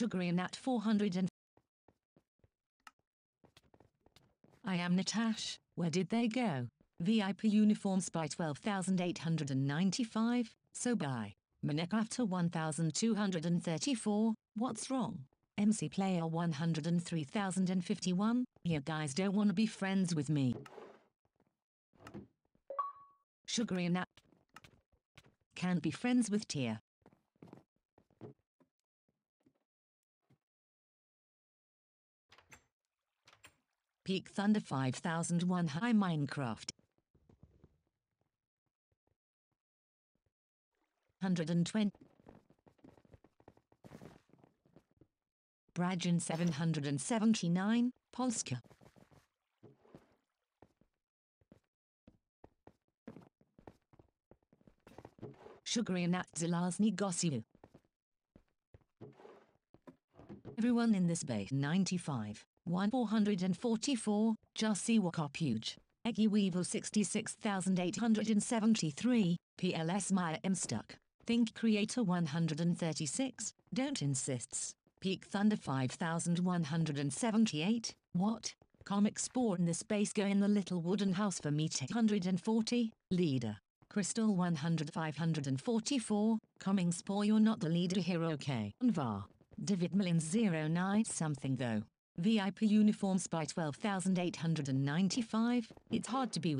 Sugary and Nat 400 and I am Natash, where did they go? VIP uniforms by 12,895, so. Manek after 1,234, what's wrong? MC player 103,051, you guys don't wanna be friends with me. Sugary and. Can't be friends with Tia. Peak Thunder 5001 High Minecraft. 120 Brajan 779 Polska. Sugary Nat Zelazny Gosiu Everyone in this base. 95 1 444, Jussi Wakapuj, Eggy Weevil 66873, PLS Maya M Stuck, Think Creator 136, Don't Insists, Peak Thunder 5178, What? Comic Spore in the space go in the little wooden house for me. 140, Leader. Crystal 100 544, Coming Spore you're not the leader here okay. Var. David Millins 09 something though. VIP uniforms by 12,895, it's hard to be with.